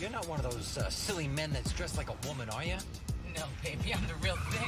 You're not one of those uh, silly men that's dressed like a woman, are you? No, baby, I'm the real thing.